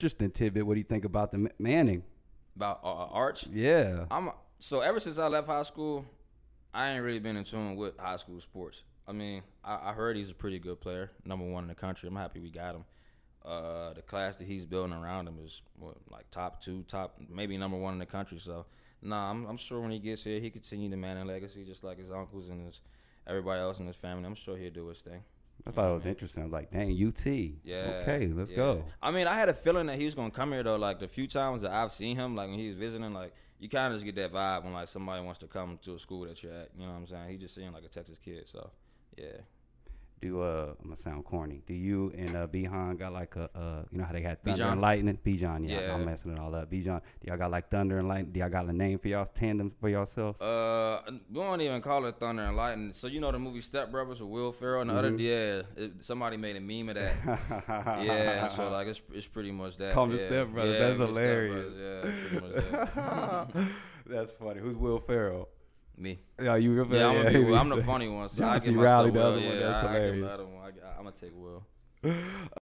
interesting tidbit. What do you think about the Manning? About uh, uh, Arch. Yeah. I'm so ever since I left high school, I ain't really been in tune with high school sports. I mean, I, I heard he's a pretty good player, number one in the country. I'm happy we got him. Uh, the class that he's building around him is what, like top two, top maybe number one in the country. So, nah, I'm, I'm sure when he gets here, he continue the Manning legacy just like his uncles and his everybody else in his family. I'm sure he'll do his thing. I thought it was interesting. I was like, dang, UT. Yeah. Okay, let's yeah. go. I mean, I had a feeling that he was gonna come here though. Like the few times that I've seen him, like when he was visiting, like you kind of just get that vibe when like somebody wants to come to a school that you're at. You know what I'm saying? He just seemed like a Texas kid. So, yeah. Do uh, I'm gonna sound corny. Do you and uh, Bijan got like a uh, you know how they had thunder Bijan? and lightning? Bijan, yeah, Yeah. I'm messing it all up. Bijan, do y'all got like thunder and lightning? Do y'all got a name for y'all tandem for yourselves? Uh, we don't even call it Thunder and Lightning. So you know the movie Step Brothers with Will Ferrell and the other, yeah. It, somebody made a meme of that. yeah, so like it's it's pretty much that. Call yeah. Step Brothers. Yeah, That's Step hilarious. Brothers, Yeah, pretty much that. That's funny. Who's Will Ferrell? Me. Yeah, you. Will Yeah, I'm. I'm the funny one. So I Reilly, myself the other one, Yeah, that's I, I give hilarious. the other one. I, I'm gonna take Will.